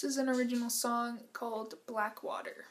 This is an original song called Black Water.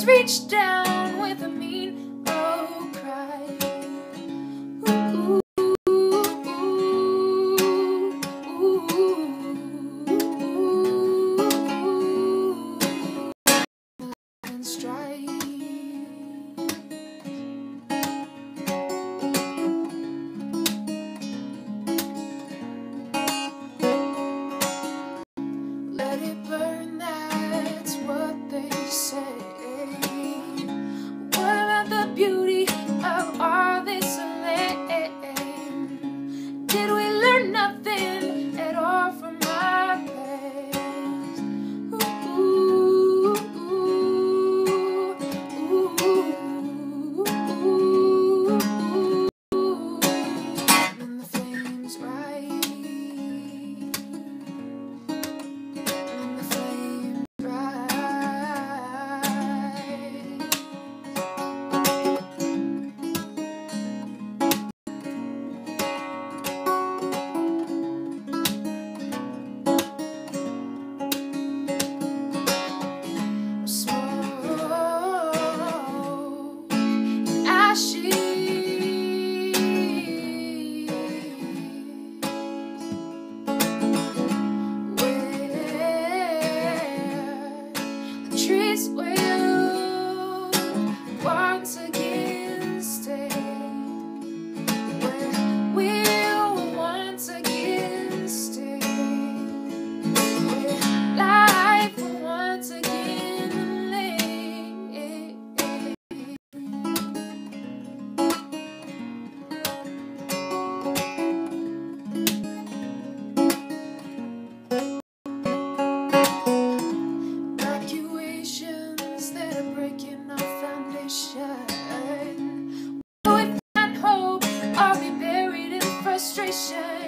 hands reach down with a mean oh cry. Ooh, ooh, ooh, ooh, ooh, ooh, ooh, ooh. wait. should